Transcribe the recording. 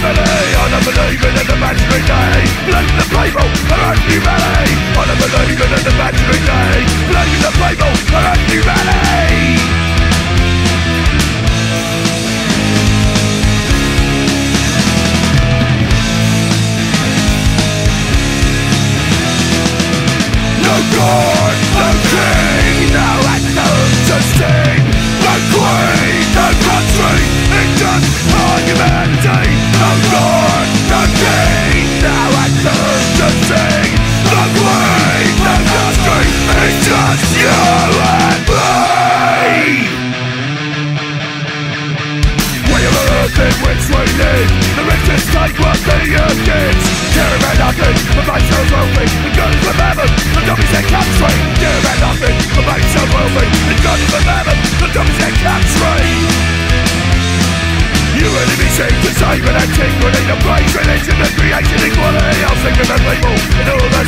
I in I believe in in the imaginary day Blame the playboy for humanity All I believe We in which we live The richest take what the gives Care about nothing, but myself wealthy The guns of heaven the dummies in country Give and nothing but make so wealthy The guns for mammon. The dummies in country You really be seen to save an antiquity The place religion and creation equality. I'll sing to the people in all for the